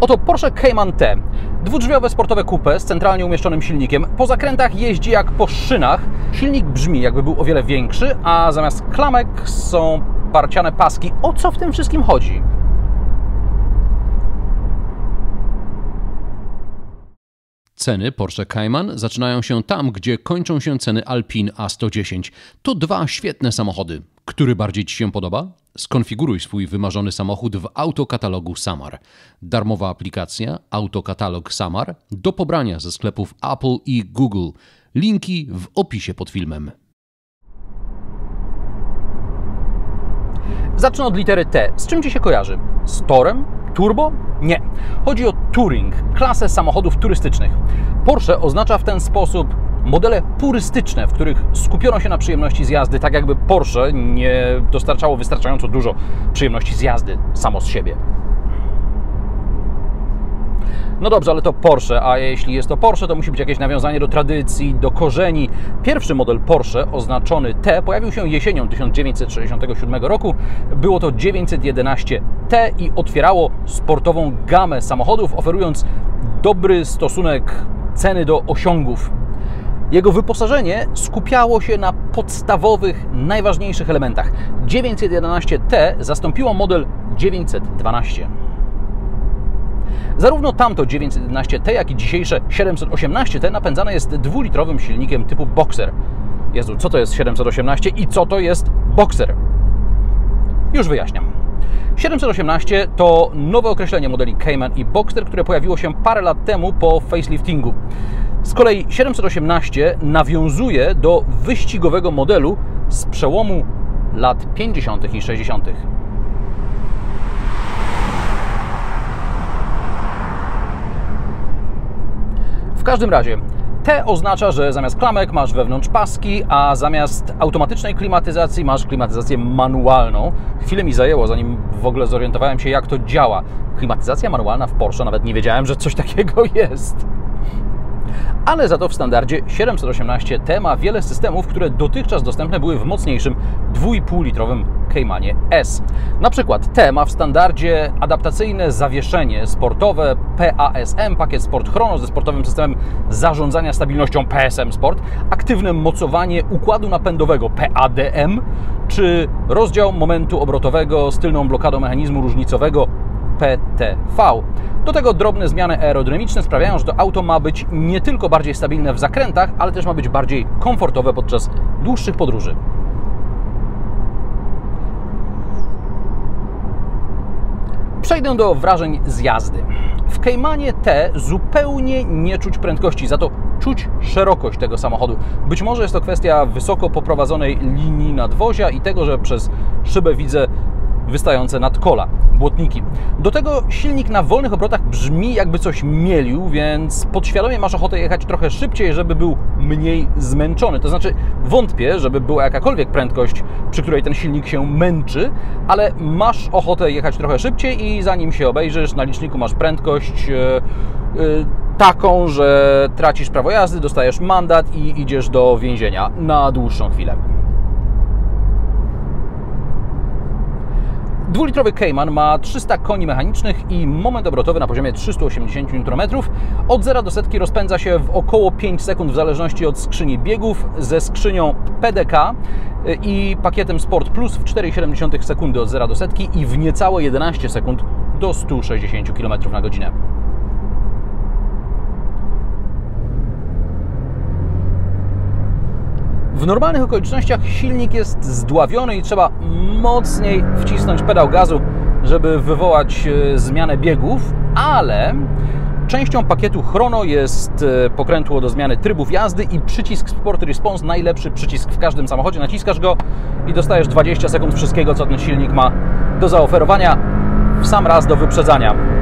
Oto Porsche Cayman T. Dwudrzwiowe sportowe coupe z centralnie umieszczonym silnikiem. Po zakrętach jeździ jak po szynach. Silnik brzmi jakby był o wiele większy, a zamiast klamek są parciane paski. O co w tym wszystkim chodzi? Ceny Porsche Cayman zaczynają się tam, gdzie kończą się ceny Alpine A110. To dwa świetne samochody. Który bardziej Ci się podoba? Skonfiguruj swój wymarzony samochód w autokatalogu Samar. Darmowa aplikacja Autokatalog Samar do pobrania ze sklepów Apple i Google. Linki w opisie pod filmem. Zacznę od litery T. Z czym Ci się kojarzy? Z torem? Turbo? Nie. Chodzi o Touring, klasę samochodów turystycznych. Porsche oznacza w ten sposób modele purystyczne, w których skupiono się na przyjemności z jazdy, tak jakby Porsche nie dostarczało wystarczająco dużo przyjemności z jazdy samo z siebie. No dobrze, ale to Porsche, a jeśli jest to Porsche, to musi być jakieś nawiązanie do tradycji, do korzeni. Pierwszy model Porsche, oznaczony T, pojawił się jesienią 1967 roku. Było to 911T i otwierało sportową gamę samochodów, oferując dobry stosunek ceny do osiągów. Jego wyposażenie skupiało się na podstawowych, najważniejszych elementach. 911T zastąpiło model 912. Zarówno tamto 911T, jak i dzisiejsze 718T napędzane jest dwulitrowym silnikiem typu Boxer. Jezu, co to jest 718 i co to jest Boxer? Już wyjaśniam. 718 to nowe określenie modeli Cayman i Boxer, które pojawiło się parę lat temu po faceliftingu. Z kolei 718 nawiązuje do wyścigowego modelu z przełomu lat 50. i 60. W każdym razie, T oznacza, że zamiast klamek masz wewnątrz paski, a zamiast automatycznej klimatyzacji masz klimatyzację manualną. Chwilę mi zajęło, zanim w ogóle zorientowałem się, jak to działa. Klimatyzacja manualna w Porsche, nawet nie wiedziałem, że coś takiego jest ale za to w standardzie 718T ma wiele systemów, które dotychczas dostępne były w mocniejszym 2,5-litrowym Caymanie S. Na przykład T ma w standardzie adaptacyjne zawieszenie sportowe PASM, pakiet Sport Chrono ze sportowym systemem zarządzania stabilnością PSM Sport, aktywne mocowanie układu napędowego PADM, czy rozdział momentu obrotowego z tylną blokadą mechanizmu różnicowego PTV. Do tego drobne zmiany aerodynamiczne sprawiają, że to auto ma być nie tylko bardziej stabilne w zakrętach, ale też ma być bardziej komfortowe podczas dłuższych podróży. Przejdę do wrażeń z jazdy. W Caymanie T zupełnie nie czuć prędkości, za to czuć szerokość tego samochodu. Być może jest to kwestia wysoko poprowadzonej linii nadwozia i tego, że przez szybę widzę wystające nad kola, błotniki. Do tego silnik na wolnych obrotach brzmi jakby coś mielił, więc podświadomie masz ochotę jechać trochę szybciej, żeby był mniej zmęczony. To znaczy wątpię, żeby była jakakolwiek prędkość, przy której ten silnik się męczy, ale masz ochotę jechać trochę szybciej i zanim się obejrzysz, na liczniku masz prędkość yy, taką, że tracisz prawo jazdy, dostajesz mandat i idziesz do więzienia na dłuższą chwilę. Dwulitrowy Cayman ma 300 koni mechanicznych i moment obrotowy na poziomie 380 Nm. Od 0 do setki rozpędza się w około 5 sekund w zależności od skrzyni biegów ze skrzynią PDK y, i pakietem Sport Plus w 4,7 sekundy od 0 do setki i w niecałe 11 sekund do 160 km na godzinę. W normalnych okolicznościach silnik jest zdławiony i trzeba mocniej wcisnąć pedał gazu, żeby wywołać e, zmianę biegów, ale częścią pakietu Chrono jest e, pokrętło do zmiany trybów jazdy i przycisk Sport Response, najlepszy przycisk w każdym samochodzie. Naciskasz go i dostajesz 20 sekund wszystkiego, co ten silnik ma do zaoferowania w sam raz do wyprzedzania.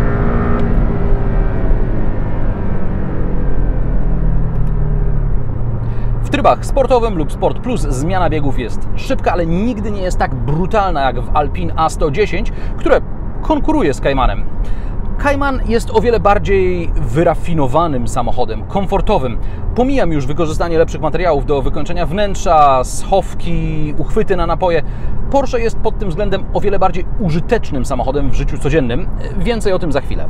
Trybach sportowym lub Sport Plus zmiana biegów jest szybka, ale nigdy nie jest tak brutalna jak w Alpine A110, które konkuruje z Caymanem. Cayman jest o wiele bardziej wyrafinowanym samochodem, komfortowym. Pomijam już wykorzystanie lepszych materiałów do wykończenia wnętrza, schowki, uchwyty na napoje. Porsche jest pod tym względem o wiele bardziej użytecznym samochodem w życiu codziennym. Więcej o tym za chwilę.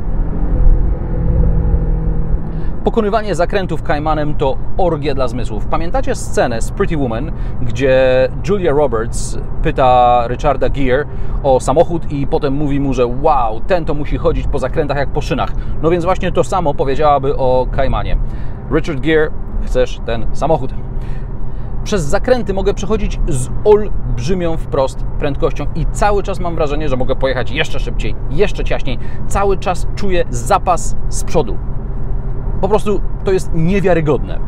Pokonywanie zakrętów Caymanem to orgia dla zmysłów. Pamiętacie scenę z Pretty Woman, gdzie Julia Roberts pyta Richarda Gere o samochód i potem mówi mu, że wow, ten to musi chodzić po zakrętach jak po szynach. No więc właśnie to samo powiedziałaby o Caymanie. Richard Gere, chcesz ten samochód. Przez zakręty mogę przechodzić z olbrzymią wprost prędkością i cały czas mam wrażenie, że mogę pojechać jeszcze szybciej, jeszcze ciaśniej. Cały czas czuję zapas z przodu. Po prostu to jest niewiarygodne.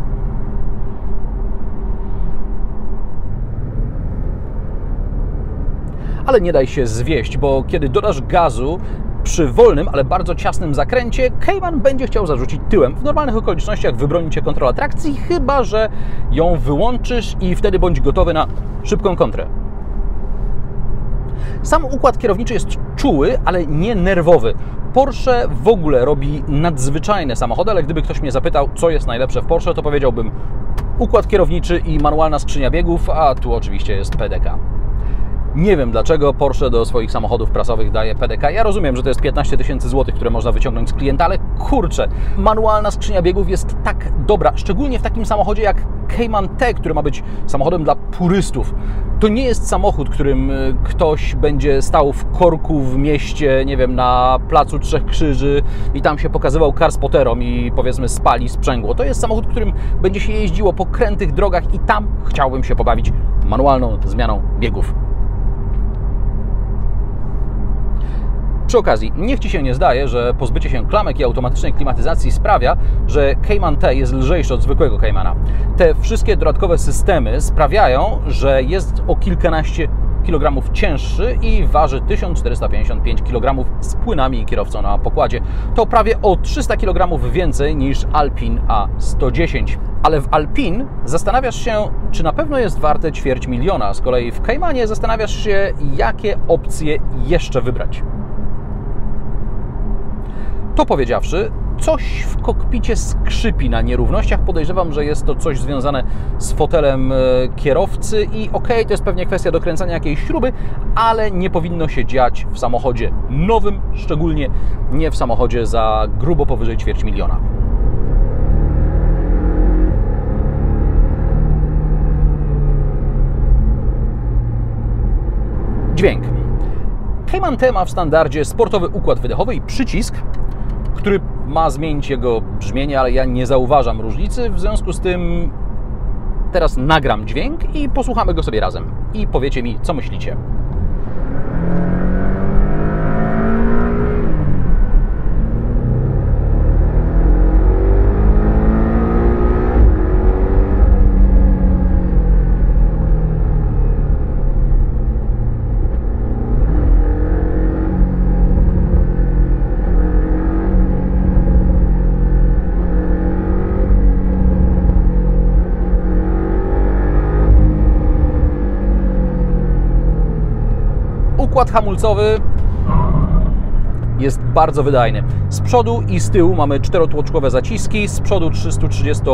Ale nie daj się zwieść, bo kiedy dodasz gazu, przy wolnym, ale bardzo ciasnym zakręcie Cayman będzie chciał zarzucić tyłem. W normalnych okolicznościach wybroni Cię kontrola trakcji, chyba że ją wyłączysz i wtedy bądź gotowy na szybką kontrę. Sam układ kierowniczy jest czuły, ale nie nerwowy. Porsche w ogóle robi nadzwyczajne samochody, ale gdyby ktoś mnie zapytał, co jest najlepsze w Porsche, to powiedziałbym układ kierowniczy i manualna skrzynia biegów, a tu oczywiście jest PDK. Nie wiem dlaczego Porsche do swoich samochodów prasowych daje PDK. Ja rozumiem, że to jest 15 tysięcy złotych, które można wyciągnąć z klienta, ale kurczę, manualna skrzynia biegów jest tak dobra, szczególnie w takim samochodzie jak Cayman T, który ma być samochodem dla purystów. To nie jest samochód, którym y, ktoś będzie stał w korku w mieście, nie wiem, na placu Trzech Krzyży i tam się pokazywał karspoterom i powiedzmy spali sprzęgło. To jest samochód, którym będzie się jeździło po krętych drogach i tam chciałbym się pobawić manualną zmianą biegów. Przy okazji, niech Ci się nie zdaje, że pozbycie się klamek i automatycznej klimatyzacji sprawia, że Cayman T jest lżejszy od zwykłego Caymana. Te wszystkie dodatkowe systemy sprawiają, że jest o kilkanaście kilogramów cięższy i waży 1455 kg z płynami i kierowcą na pokładzie. To prawie o 300 kg więcej niż Alpine A110. Ale w Alpine zastanawiasz się, czy na pewno jest warte ćwierć miliona. Z kolei w Caymanie zastanawiasz się, jakie opcje jeszcze wybrać. To powiedziawszy, coś w kokpicie skrzypi na nierównościach. Podejrzewam, że jest to coś związane z fotelem e, kierowcy i okej, okay, to jest pewnie kwestia dokręcania jakiejś śruby, ale nie powinno się dziać w samochodzie nowym, szczególnie nie w samochodzie za grubo powyżej ćwierć miliona. Dźwięk. Cayman T ma w standardzie sportowy układ wydechowy i przycisk, który ma zmienić jego brzmienie, ale ja nie zauważam różnicy. W związku z tym teraz nagram dźwięk i posłuchamy go sobie razem. I powiecie mi, co myślicie. Hamulcowy jest bardzo wydajny. Z przodu i z tyłu mamy czterotłoczkowe zaciski, z przodu 330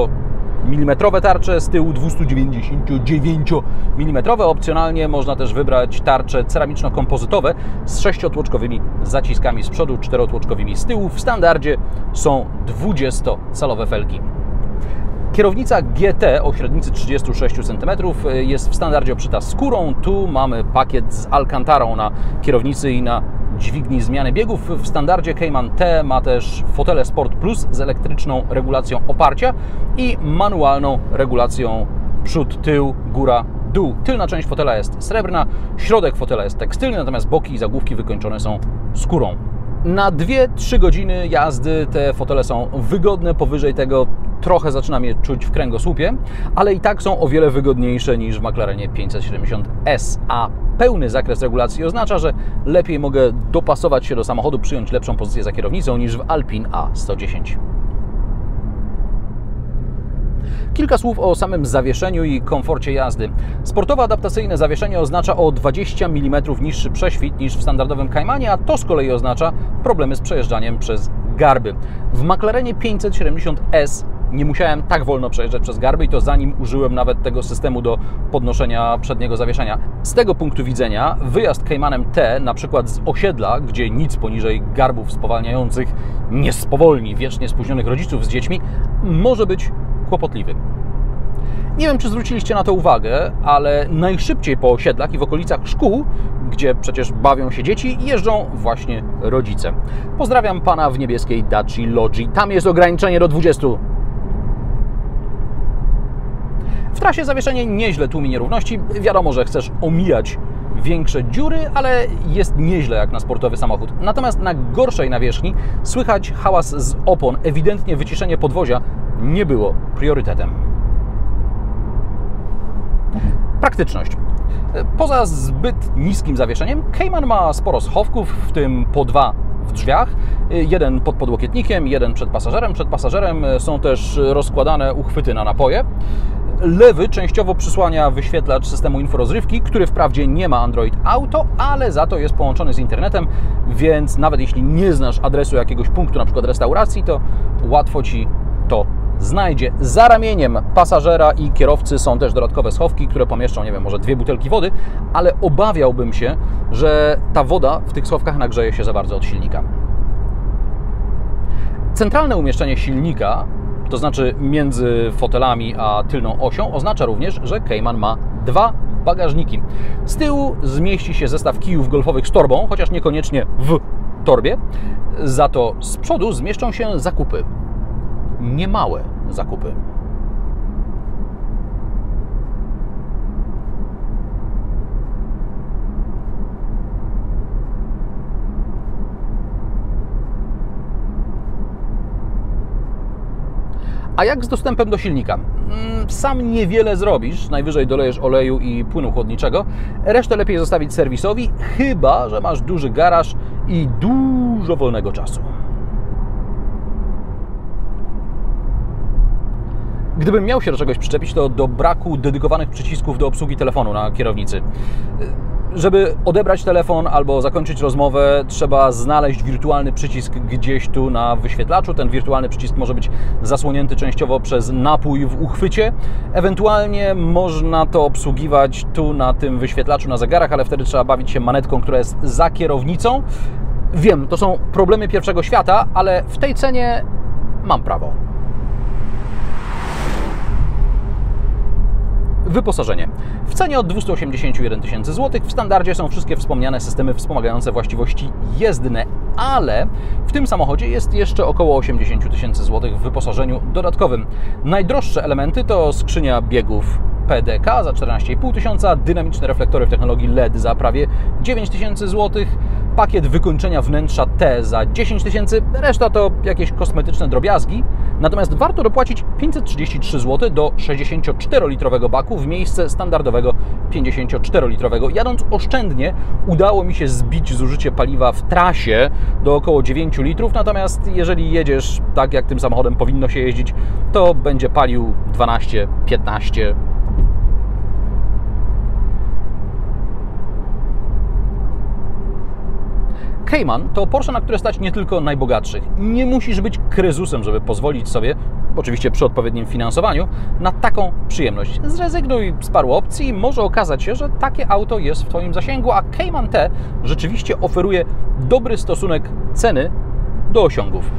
mm tarcze, z tyłu 299 mm. Opcjonalnie można też wybrać tarcze ceramiczno-kompozytowe z sześciotłoczkowymi zaciskami z przodu, czterotłoczkowymi z tyłu. W standardzie są 20-calowe felgi. Kierownica GT o średnicy 36 cm jest w standardzie obszyta skórą. Tu mamy pakiet z Alcantarą na kierownicy i na dźwigni zmiany biegów. W standardzie Cayman T ma też fotele Sport Plus z elektryczną regulacją oparcia i manualną regulacją przód, tył, góra, dół. Tylna część fotela jest srebrna, środek fotela jest tekstylny, natomiast boki i zagłówki wykończone są skórą. Na 2-3 godziny jazdy te fotele są wygodne, powyżej tego trochę zaczynam je czuć w kręgosłupie, ale i tak są o wiele wygodniejsze niż w McLarenie 570S, a pełny zakres regulacji oznacza, że lepiej mogę dopasować się do samochodu, przyjąć lepszą pozycję za kierownicą niż w Alpine A110. Kilka słów o samym zawieszeniu i komforcie jazdy. Sportowe adaptacyjne zawieszenie oznacza o 20 mm niższy prześwit niż w standardowym Caymanie, a to z kolei oznacza problemy z przejeżdżaniem przez garby. W McLarenie 570S nie musiałem tak wolno przejeżdżać przez garby i to zanim użyłem nawet tego systemu do podnoszenia przedniego zawieszenia. Z tego punktu widzenia wyjazd Caymanem T, na przykład z osiedla, gdzie nic poniżej garbów spowalniających nie spowolni wiecznie spóźnionych rodziców z dziećmi, może być kłopotliwy. Nie wiem, czy zwróciliście na to uwagę, ale najszybciej po osiedlach i w okolicach szkół, gdzie przecież bawią się dzieci, jeżdżą właśnie rodzice. Pozdrawiam pana w niebieskiej Daci Logi. Tam jest ograniczenie do 20. W trasie zawieszenie nieźle tłumi nierówności. Wiadomo, że chcesz omijać większe dziury, ale jest nieźle jak na sportowy samochód. Natomiast na gorszej nawierzchni słychać hałas z opon. Ewidentnie wyciszenie podwozia nie było priorytetem. Praktyczność. Poza zbyt niskim zawieszeniem, Cayman ma sporo schowków, w tym po dwa w drzwiach, jeden pod podłokietnikiem, jeden przed pasażerem. Przed pasażerem są też rozkładane uchwyty na napoje. Lewy częściowo przysłania wyświetlacz systemu inforozrywki, który wprawdzie nie ma Android Auto, ale za to jest połączony z internetem, więc nawet jeśli nie znasz adresu jakiegoś punktu, na przykład restauracji, to łatwo Ci to znajdzie. Za ramieniem pasażera i kierowcy są też dodatkowe schowki, które pomieszczą, nie wiem, może dwie butelki wody, ale obawiałbym się, że ta woda w tych schowkach nagrzeje się za bardzo od silnika. Centralne umieszczenie silnika, to znaczy między fotelami a tylną osią, oznacza również, że Cayman ma dwa bagażniki. Z tyłu zmieści się zestaw kijów golfowych z torbą, chociaż niekoniecznie w torbie. Za to z przodu zmieszczą się zakupy niemałe zakupy. A jak z dostępem do silnika? Mm, sam niewiele zrobisz, najwyżej dolejesz oleju i płynu chłodniczego. Resztę lepiej zostawić serwisowi, chyba że masz duży garaż i dużo wolnego czasu. Gdybym miał się do czegoś przyczepić, to do braku dedykowanych przycisków do obsługi telefonu na kierownicy. Żeby odebrać telefon albo zakończyć rozmowę, trzeba znaleźć wirtualny przycisk gdzieś tu na wyświetlaczu. Ten wirtualny przycisk może być zasłonięty częściowo przez napój w uchwycie. Ewentualnie można to obsługiwać tu na tym wyświetlaczu na zegarach, ale wtedy trzeba bawić się manetką, która jest za kierownicą. Wiem, to są problemy pierwszego świata, ale w tej cenie mam prawo. Wyposażenie. W cenie od 281 tysięcy złotych w standardzie są wszystkie wspomniane systemy wspomagające właściwości jezdne, ale w tym samochodzie jest jeszcze około 80 tysięcy złotych w wyposażeniu dodatkowym. Najdroższe elementy to skrzynia biegów PDK za 14,5 tysiąca, dynamiczne reflektory w technologii LED za prawie 9 tysięcy złotych, pakiet wykończenia wnętrza T za 10 tysięcy, reszta to jakieś kosmetyczne drobiazgi. Natomiast warto dopłacić 533 zł do 64-litrowego baku w miejsce standardowego 54-litrowego. Jadąc oszczędnie, udało mi się zbić zużycie paliwa w trasie do około 9 litrów, natomiast jeżeli jedziesz tak jak tym samochodem powinno się jeździć, to będzie palił 12, 15, Cayman to Porsche, na które stać nie tylko najbogatszych. Nie musisz być kryzusem, żeby pozwolić sobie, oczywiście przy odpowiednim finansowaniu, na taką przyjemność. Zrezygnuj z paru opcji może okazać się, że takie auto jest w Twoim zasięgu, a Cayman T rzeczywiście oferuje dobry stosunek ceny do osiągów.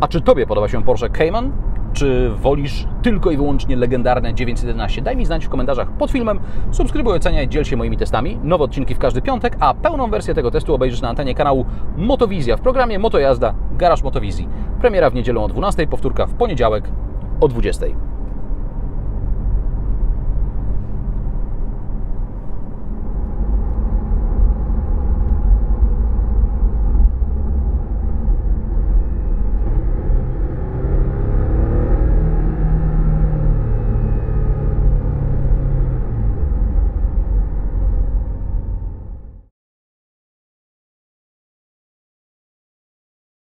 A czy Tobie podoba się Porsche Cayman? Czy wolisz tylko i wyłącznie legendarne 911? Daj mi znać w komentarzach pod filmem. Subskrybuj, oceniaj, dziel się moimi testami. Nowe odcinki w każdy piątek, a pełną wersję tego testu obejrzysz na antenie kanału Motowizja w programie Motojazda Garaż Motowizji. Premiera w niedzielę o 12, powtórka w poniedziałek o 20.